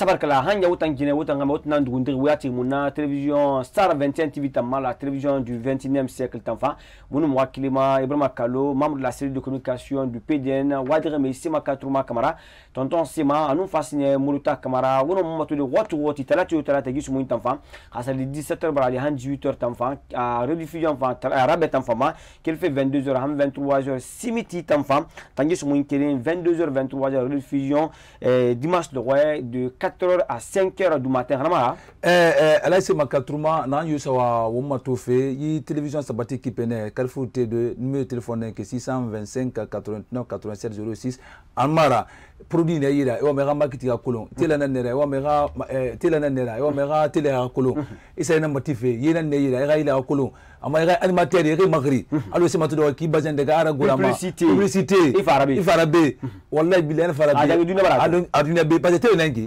tabarkala han ya wutan autant wutan ngama wutan ndugundir wati muna télévision star 21 tv tamma la télévision du 21e siècle tanfa munu mwakilima ibrahima kalo membre de la série de communication du PDN wadire me sima katruma kamara tonton sima anu fasine muluta kamara wono mamatu de watu wati talati yo talata gisu mun tanfa hasa de 17h bara de han 18h Tamfa, a rediffusion fa arabe Tamfa, ma qu'il fait 22h han 23h simiti tanfa tangisu mon kelen 22h 23h rediffusion eh, dimanche de de 4 à 5 heures du matin hanama eh eh alaise makatruma na nyu sawa woma to fe yi télévision sabbatique qui pene carrefour T2 numéro téléphone 625 89 87 06 anmara produit na yira wa mera makiti ka kolon tela na nera wa mera eh, tela na nera wa mera tela ka kolon mhm. isa eh, na motive yena ne yira ga ila ka kolon ama ga animateur ga magri mhm. alo se matudo ki bazen de gara gola ma publicité ifarabe ifarabe mhm. wallahi billahi ifarabe aduna ah, be parce que tela nangi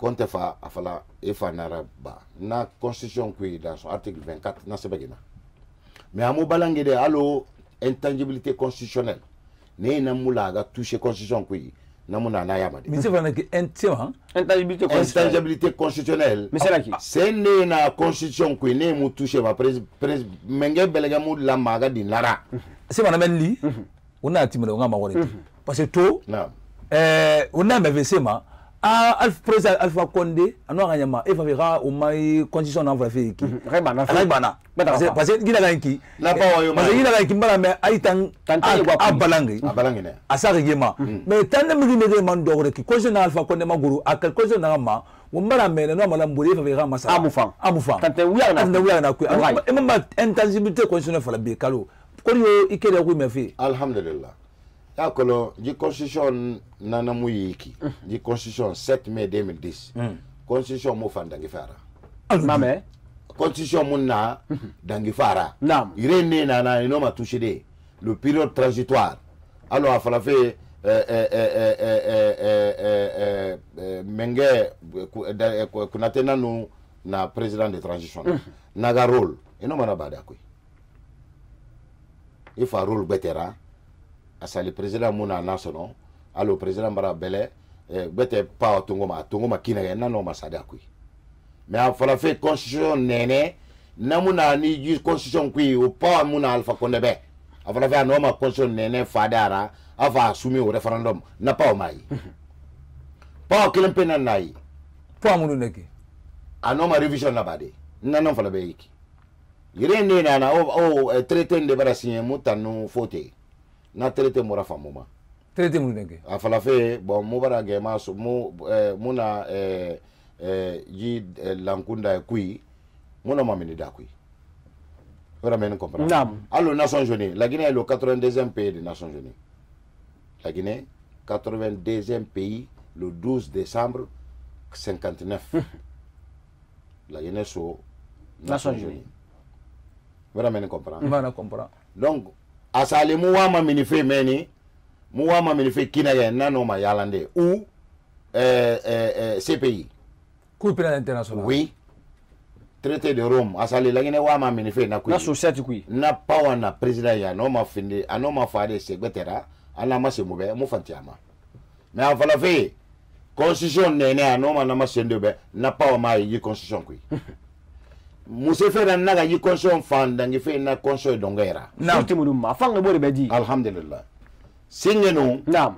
konte fa a fala e fa nara ba na constitution ku e dans son article 24 na sɛbɛ gina mais a mo balange de alo intangibilité constitutionnelle ne e na mula aga touché constitution ku e. na mu na na ya made mais c'est vrai que intima intangibilité constitutionnelle intangibilité constitutionnelle mais c'est là qui c'est ne na constitution ku ne mu touché ba pres pres menge belega mu la maga di nara c'est mana men li on a timira on ma wore parce que to na eh on a mevese ma Ah, alf président alpha condé ano akanyama e fafika omai constitution na mvula feyeki akayibana parce que gina kanki parce que gina kanki mbala me aitan abalange mhm. asarigema mhm. mais tande migi mege man dogore ki constitution na alpha condé maguru akal constitution na ma wombala mene no amala mbole e fafika masa amufan amufan tante wiyana tante wiyana ku e mamba intangibilité constitution fala be kalo kori yo ikele ku mefe alhamdulillah k'a kɔlɔ ji constitution nana mun ye ki ji constitution 7 mai 2010 constitution mo fan dangi fara mamɛ constitution mun na dangi fara naam ire ne nana ino ma touché de le période transitoire alors a fala fe menge kunate nanu na président de transition naga rôle ino mana bada koy i fa rôle gwɛtɛra asali president mu na na sɔnɔ hali o president bara bɛlɛ eh, gbɛtɛ pa o tongo ma a tongo ma kinɛgɛ na n'o ma sadi a koyi mɛ a fɔra fɛ constitution nɛnɛ na mu na ni ju constitution koyi o pa mu na alifa kɔnɛ bɛ a fɔra fɛ a n'o ma constitution nɛnɛ fa de ara a fa a sumi o referendum na pa o ma ye pa o kelen pe na na ye. pa minnu de kɛ. a n'o ma revision na ba de n nana fana bɛ yen yiri in de nana o o traité in de bara signé mu tanu fo ten. na telete mora famoma telete mun denge a fala fe bon mo bara ge ma so mo eh, mo na eh, eh, ji eh, lankunda e kui mo na mamini da kui ora men comprendre nam allo nation journée la guinée est le 82e pays des nations unies la guinée 82e pays le 12 décembre 59 la guinée so nations unies ora men comprendre ora comprendre donc asali mu wa ma minife meni mu wa ma minife kinɛgɛ nano ma yalande ou euh, euh, eh, eh, cpi cour pénal international oui traité de rome asali lagine wa ma minife na kui na société kui na pawa na président ya no ma finde ano ma fade segwetera ala ma se mubɛ mu fantiyama mais an fala fe constitution nene ano ma na ma sende bɛ na pawa ma yi constitution kui muso fɛn na na ka yi kɔnsɔn fan dange fɛn na kɔnsɔn dɔngɔ yɛrɛ. naam suti minnu ma fan ka bɔ de bɛ di. alihamdulilayi sengenu. naam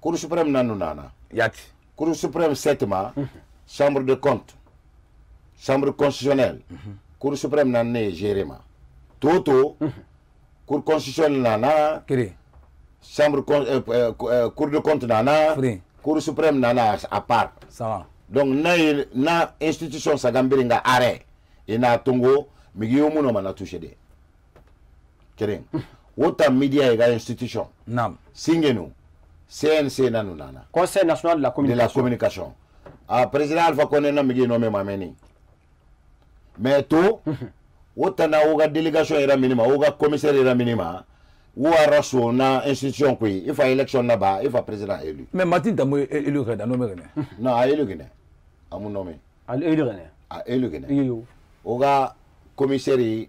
cour suprême nanu nana. yati. cour suprême sept ma. chambre de compte chambre constitutionnelle. cour suprême nanu ne ye géré ma. to to. cour constitutionnelle nana. kiri. chambre euh, euh, euh, cour de compte nana. firi. cour suprême nana à part. ça va. donc n'a ye na institution sagambiri nga arrêt. e na tongo migi yo mu no mana touché de keren hmm. wota media e ga institution nam singenu CNC nanu nana Conseil national de la communication de la communication a président Alpha Condé na migi no me mameni mais to hmm. wota na woga délégation era minima woga commissaire era minima wo ara so na institution koyi i fa élection na ba i fa président élu mais martin tamo élu kene a nommé kene non a élu kene amu nommé a élu kene a élu kene oga commissaire komisɛri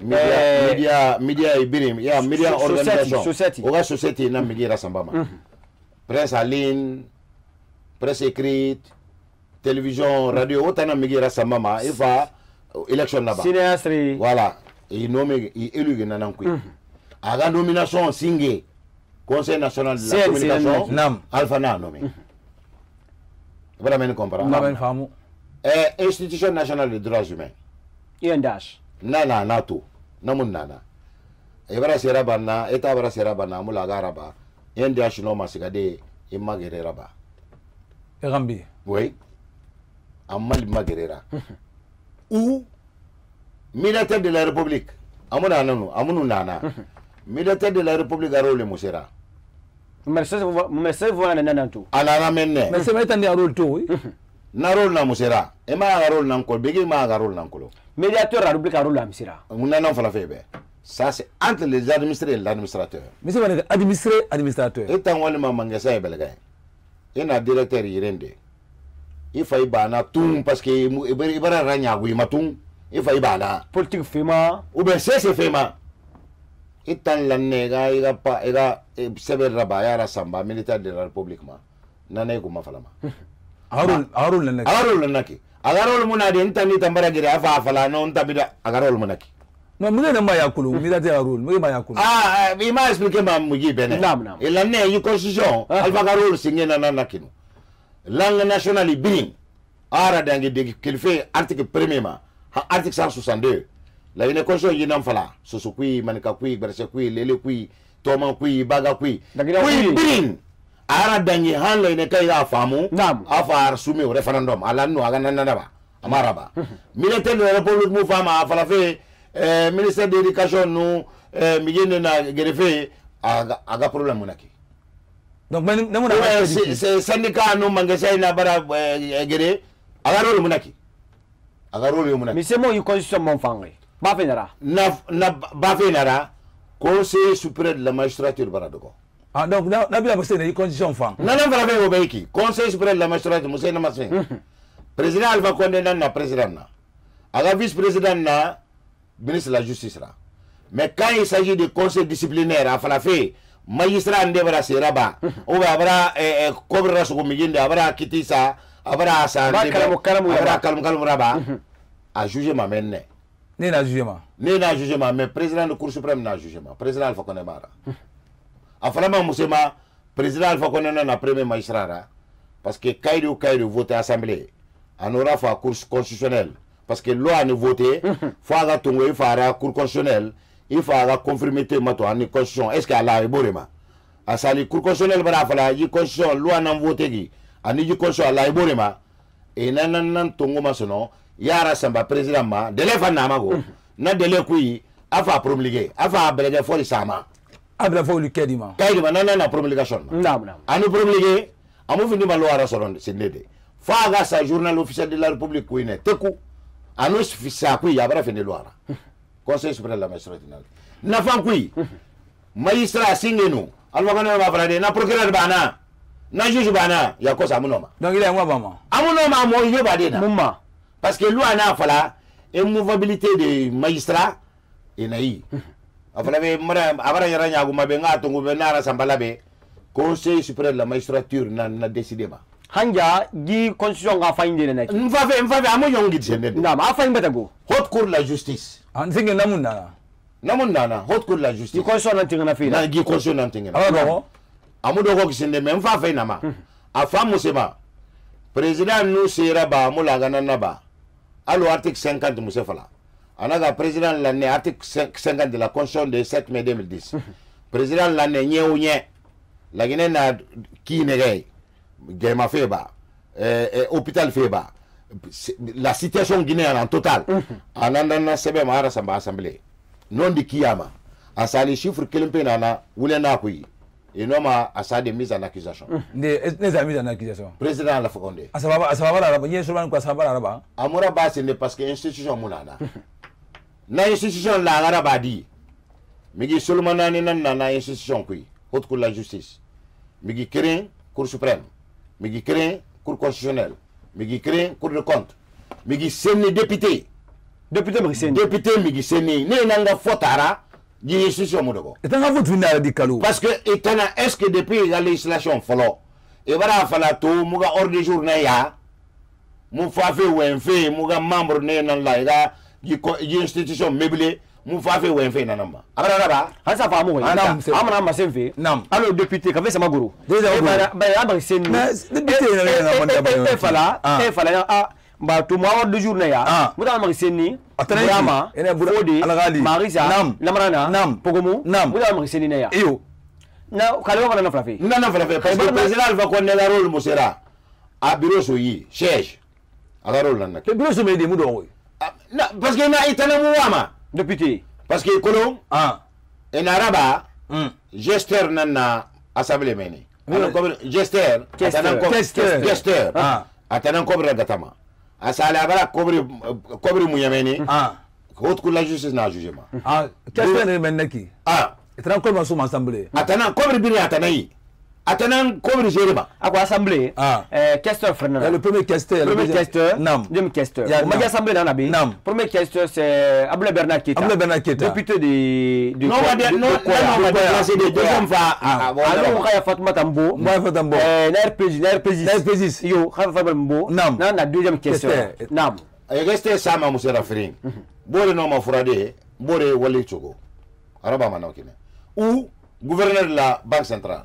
media eh. media media ibirim ya media organization society o society na media ra samba mm-hmm. presse en presse écrite télévision radio o media ra samba ma e uh, election na ba voilà il nomme il élu n'a nanan mm -hmm. nomination singe conseil national de la communication alpha na nomme mm -hmm. bara men comprendre eh, institution nationale des droits humains undash nana nato namun nana et sera et eta bara sera banna mula garaba undash no masigade imagere raba Gambie. oui amal magerera ou militaire de la république amuna nanu amunu nana militaire de la république arole musera mmerse mmerse vwana nanantu anana menne mmerse maitandi oui na role na musera e ma ga role na nkolo bege ma ga role na nkolo médiateur a double ka role na musera nguna na fala febe ça c'est entre les administrés et l'administrateur monsieur ba administré administrateur et tan wala ma mangesa e belga e na directeur yirende i fa i bana tun mm. parce que i bara ra ɲagu i ma tun i fa i bana politique fema ou bien sese fema i tan lanne i ka i ka pa i ka e, sɛbɛn raba a y'a ra sanba militaire de la république ma nana i kun ma fala ma harul nanaki harul nanaki agarol munadi inta mi tambara gira afa afala no inta bida agarol munaki no mge na mayakulu mira te harul mge mayakulu ah bi ah, ma expliquer ma mugi bene nam nam ila ne yi constitution alfa garol singe na nanakinu langue nationale biling ara dangi de kilfe article premier ma article 162 la ine constitution yi nam fala susu kui manika kui berse kui lele kui toma kui baga kui ara dangi han lo ine kai afamu naam afa arsume o referendum ala no aga nanana ba amara ba militaire de la mu fama afala fe eh, ministère de l'éducation nu eh, migene na gerefe aga aga problème munaki donc men nemu na c'est syndicat nu mangesa ina bara eh, gere aga rôle munaki aga rôle munaki mais c'est moi constitution mon fangé eh. ba fe na na ba fe nara conseil supérieur de la magistrature bara dogo Ah, donc, là, là, la personne est condition fan. Non, non, vous avez obéi. Conseil supérieur de la magistrature, Moussa Namassé. Hmm. Président Alpha Condé, na président. Na. À vice-président, na ministre de la Justice. Là. Mais quand il s'agit de conseil disciplinaire, à Falafé, magistrat en débarrassé là-bas, hmm. ou abra, eh, cobra sur le abra quitté ça, abra ça, abra calme, calme là-bas, à hmm. juger ma mène. Né na jugement. Né na jugement, mais président de Cour suprême na jugement. Président Alpha Condé Mara. a falama musema président alpha konana na premier magistrat ra parce que kayri o kayri voté assemblée anora fa cour constitutionnelle parce que loi ani voté fo aga tongo i fara cour constitutionnelle i fa aga confirmé te mato ani constitution est ce que ala e borema asali cour constitutionnelle bara fala yi constitution loi nan voté gi ani yi constitution ala e borema e nanan nan tongo masono yara samba président ma délai fa nama go na délai kuyi afa promulgué afa belege fo sama abla fo lu kedi ma kay non, nana na promulgation non. ndam anu promulguer amu fini ma loi rasoron sindede faga sa journal officiel de la république kuine teku anu sa ku ya bara fini loi conseil supérieur de la magistrature na fan ku magistrat singenu alwa kana ma frade na procureur bana na juge bana ya sa amunoma donc il est moi maman ma mo yo na mumma parce que loi na fala immovabilité des magistrats et naï afana be mara abara yara nga be nara sambala be conseil supérieur de la magistrature na na décider ba hanja gi constitution nga fayinde ne nek mfa fe mfa fe amo yongi na ma fayinde haute cour de la justice an ah, singe namun na namun na na haute cour de la justice gi constitution nan tingana fe na gi constitution nan tingana aba go amo do ko kisende me mfa fe na hmm. ma afa président nous sera ba la na ba alo article 50 mo le président de l'année article 50 de la constitution de 7 mai 2010 président de l'année nié ou la guinée na gay, feba euh, hôpital la situation guinéenne en total mm-hmm. anandana à l'Assemblée, non kiyama les chiffres na à de mise en accusation ne qui mise en accusation président la la ah, pas qui la pas hein? amura parce que institution na institution la di migi seulement institution qui haute cour la justice migi cour suprême migi cour constitutionnelle migi cour de compte migi député député migi députés nanga fotara di institution e parce que est-ce que depuis la législation folo ibara e fala to muga ordre du jour na ya ou en muga membre la e institution meublée mu fa fe wen fe nanamba ha sa fa mu wen amana ma sen fe nam alo député ka fe sama guru de e ba ba ya ba sen député na na mon da e fala e fala a ba tu mo awad jour na ya mu da ma sen ni atana ene bura ode algali marisa nam lamrana nam pogomu nam mu da ma sen ni na ya iyo na kale wa na fla fe na na fla fe parce que président va connaître la rôle mo sera a bureau so yi siège ala rôle na na bureau so me de mu do Ah, na parce que na itana mu wama député parce que kolon ah en araba mm. gesteur nan na assemblée mene ana ko gesteur atana ko gesteur atana ko bra gatama asala bara ko bri ko bri mu yamene ah haute ah, euh, euh, ah. cour la justice na jugement ah gesteur ne menaki ah itana ko ma suma assemblée atana ko bri bi atana yi Attendant, comme je bah? à quoi assemblée Ah. Euh, questeur, eh, Le premier questeur. Le premier questeur. Nam. Deuxième questeur. y dans Premier questeur, c'est Député de. de non, Non, va ah, ah, ah, Alors, euh, Yo, la deuxième eh, non, Ou gouverneur de la Banque Centrale.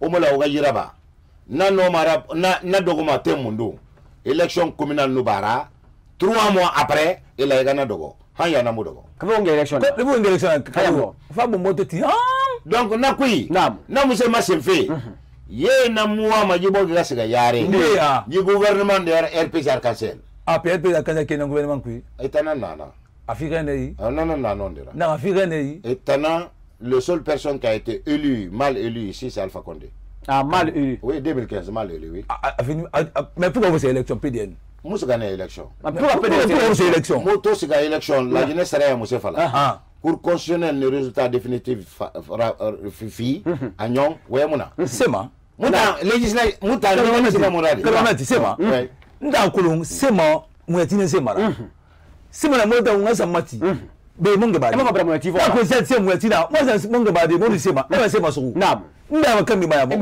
o mola o ka yira ba na nɔ mara na na dɔgɔ ma tɛ mun don election communal nu bara trois mois après e la i ka na dɔgɔ han yana mo dɔgɔ. ka fɔ n kɛ election na ka fɔ n kɛ election na ka yabɔ fa bɔn moto ti hɔn. Ah! donc na koyi na muso ma sen fe mhm. ye na muwa ma jibɔ k'i ka sigi yaare ye gouvernement de rpc arc-en-ciel. a ah, pe rpc arc-en-ciel kɛ na gouvernement koyi. i tana nana. a f'i ka ne ye. Ah, non non non non de la. na a f'i ka ne ye. i tana. la seule personne qui a été élu, mal élu ici, c'est Alpha Condé. Ah, mal élu Oui, 2015, mal élu, oui. Ah, ah, ah, mais pourquoi vous avez élection PDN Pourquoi vous avez élection Moi, élection. La jeunesse à Pour le résultat définitif, Fifi, Agnon, mhm. mm-hmm. C'est moi. c'est moi. C'est moi. sema C'est moi moi. be mun gaba ne mabara mulati fa ko sai sai mulati da mo sai mun gaba de mun sai ma na sai masu na'am nda ma kambi baya mo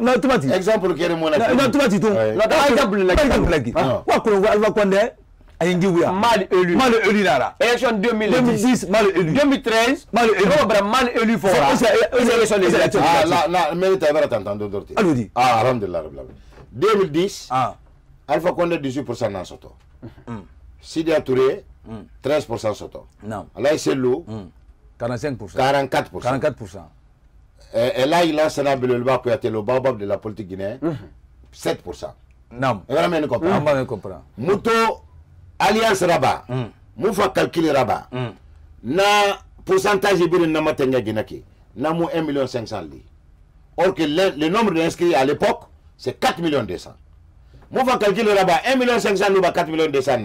na tumati example kere mo na na tumati to na da example la ki wa ko wa alwa kwande ayingi wuya mal élu mal élu nara élection 2010 mal élu 2013 mal élu ko bara mal élu fora c'est élection des élections ah la la mérite est vrai t'entends d'autres allo di ah alhamdoulillah rabbil alamin 2010 ah alpha condé 18% nan soto sidi touré 13% Non. Là, c'est lourd. 45%. 44%. 44%. Et, là, il a lancé Belulba le babab de la politique guinéenne, 7%. Non. Vous vraiment, nous comprenons. Mmh. Nous comprenons. Mouto, Alliance Rabat, mmh. Moufa Calcul Rabat, mmh. na pourcentage de Namatenga Guinaki, na mou 1 million 500 li. Or que le, nombre d'inscrits à l'époque, c'est 4,2 millions 200. Moufa Calcul Rabat, 1 million 500 li, 4 millions 200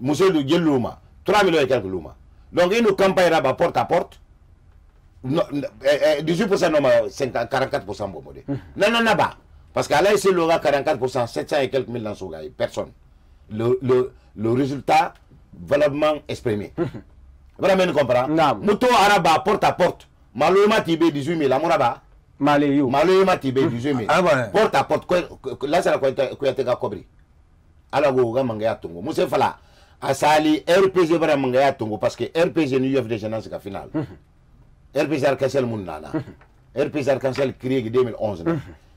monsieur du jël l'ouma, 3 millions et quelques l'ouma. donc il nous campagne là-bas porte à porte 18 non 44 bon non non là parce qu'à l'ASC l'aura 44 700 et quelques mille dans son gars personne le, le, le résultat valablement exprimé vraiment nous comprend moto araba porte à porte malheureusement tibé 18 000 amoraba tibé Malayu Tibé 18 000. Porte à porte. Là, c'est la quoi, quoi, quoi, quoi, quoi, vous, vous, quoi, quoi, quoi, quoi, asali rpg bara manga ya tongo parce que rpg ni uf de jeunesse ka final rpg arc-en-ciel mun nana rpg arc-en-ciel créé en 2011 na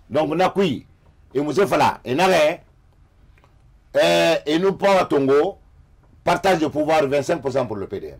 donc na kui e muse fala e na re euh et nous pas tongo partage de pouvoir 25% pour le PDM